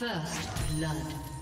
First blood.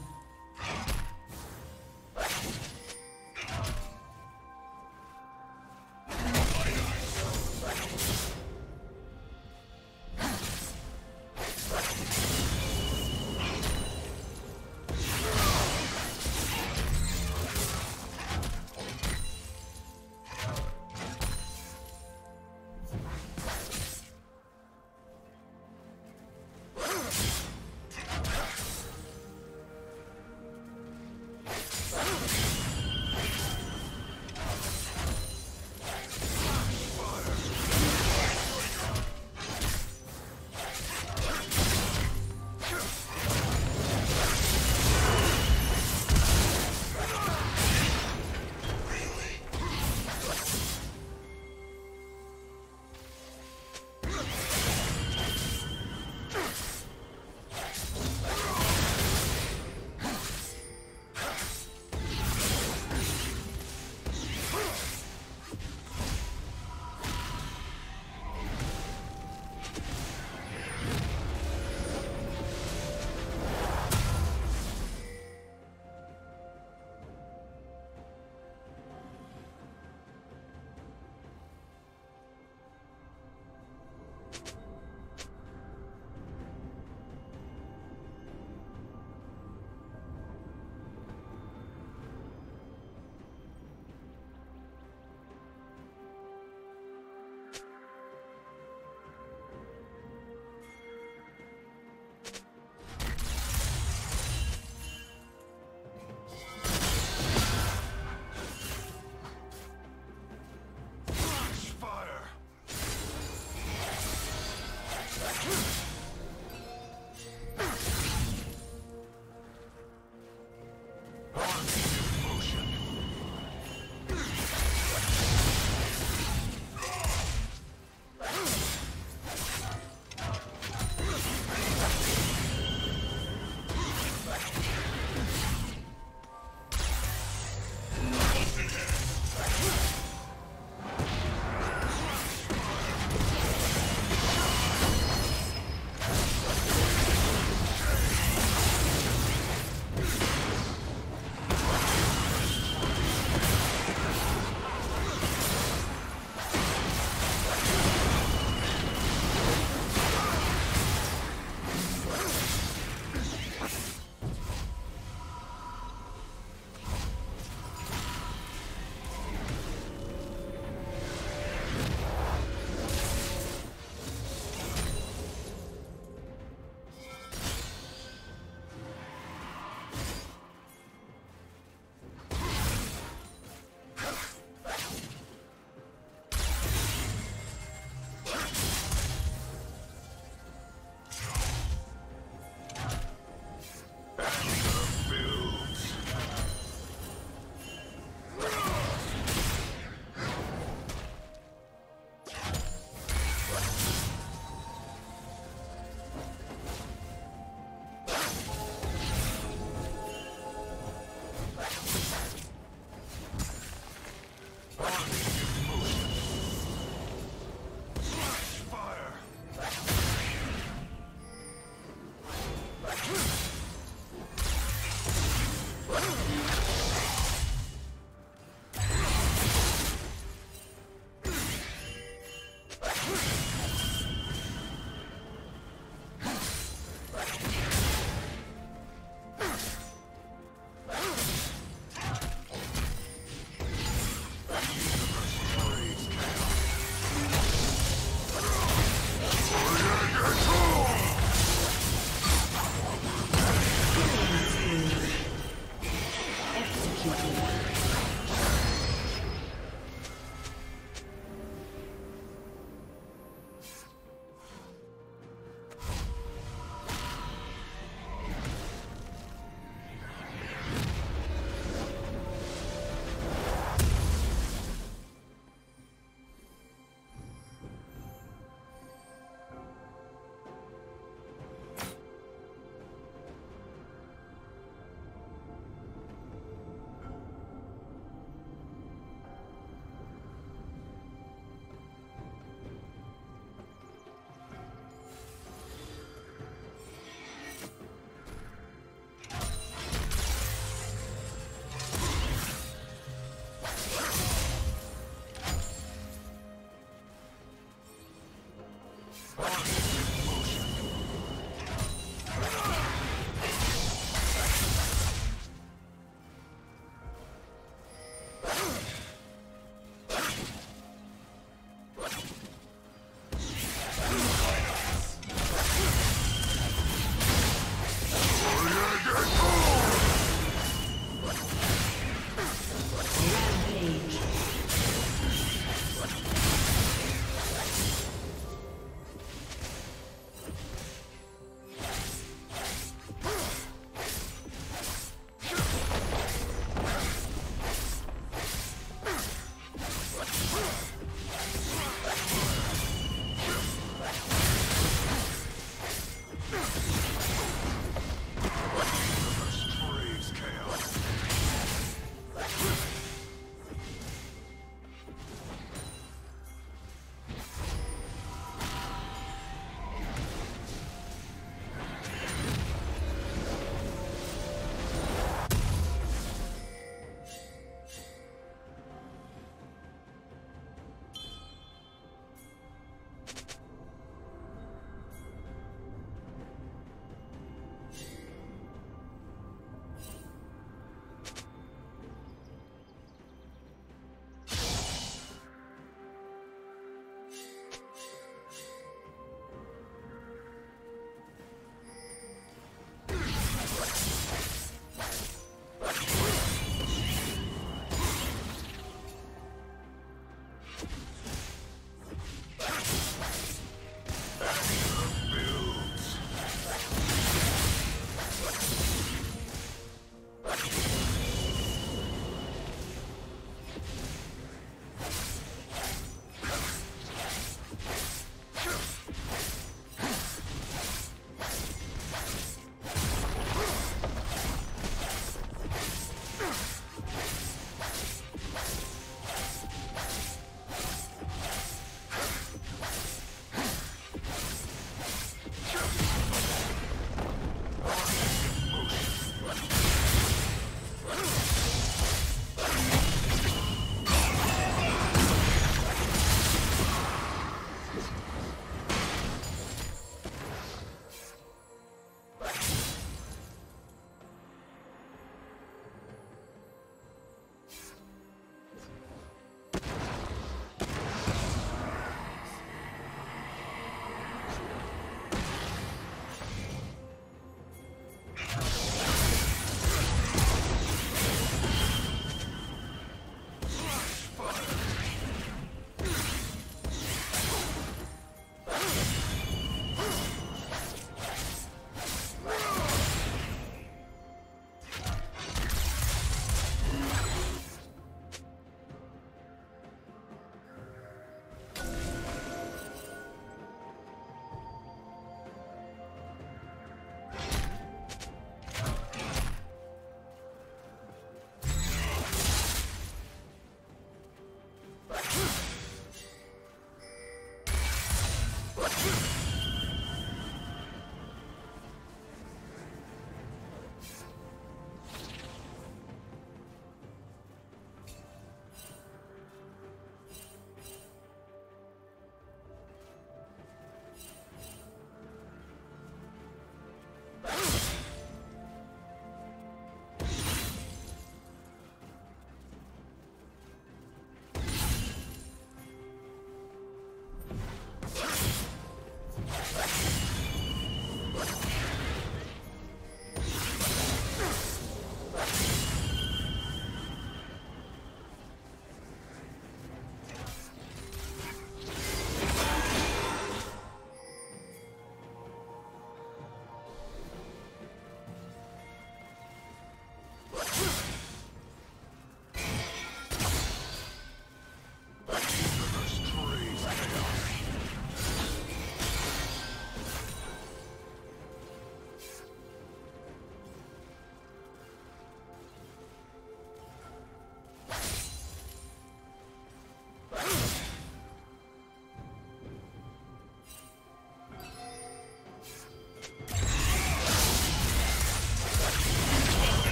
Huh.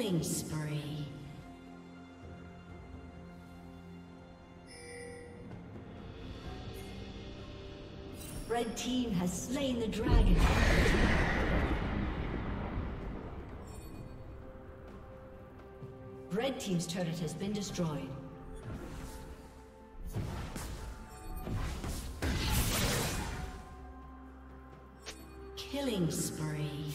Killing spree. Red team has slain the dragon. Red team's turret has been destroyed. Killing spree.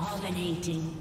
Dominating.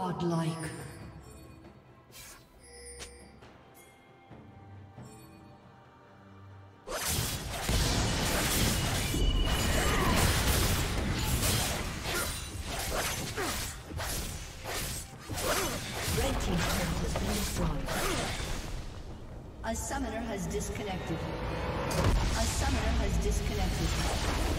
Godlike. A summoner has disconnected. A summoner has disconnected.